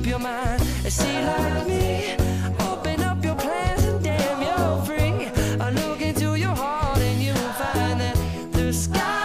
up your mind and see like me. Open up your plans and damn, you're free. I look into your heart and you'll find that the sky.